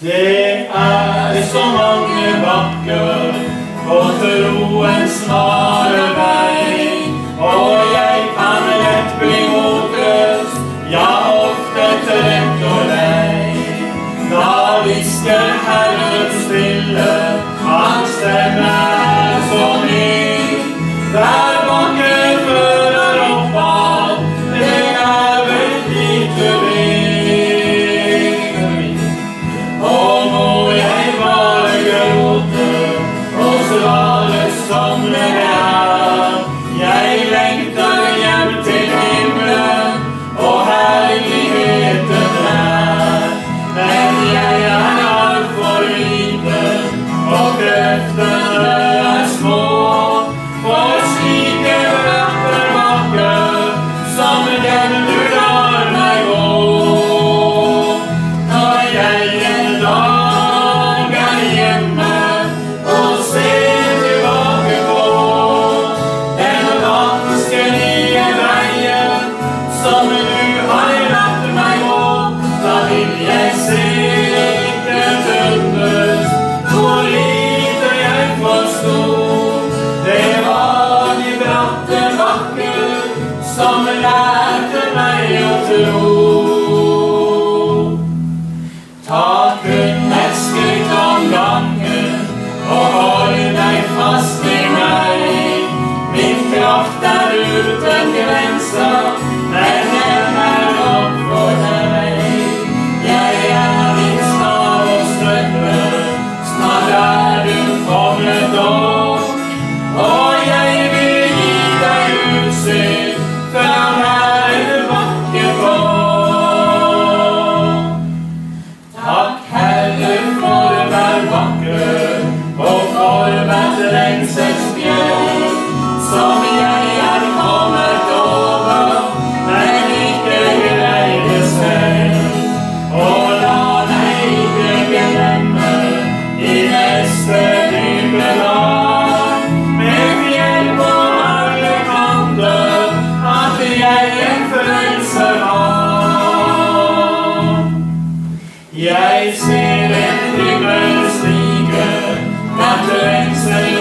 Det er så mange vakker og you den Himmels liege, da glänzen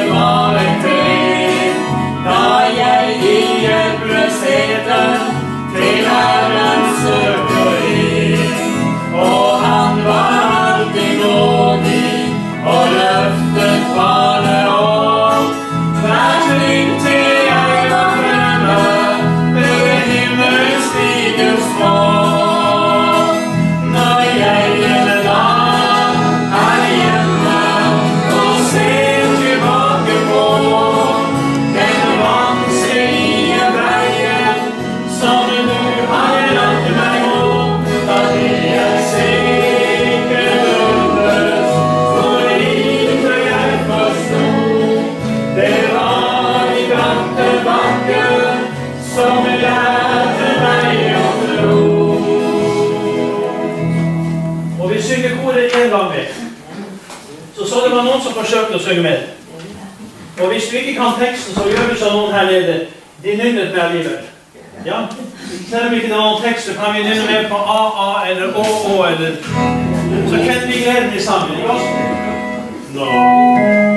forsøkte å synge med. Og hvis du ikke kan teksten, så gjør du som noen her nede. De nynnet med allikevel. Ja? Selv om ikke det er noen tekster, kan vi nynne med på A-A eller ÅÅ eller Så kjenner vi gleden i sammen. Ikke sant? No.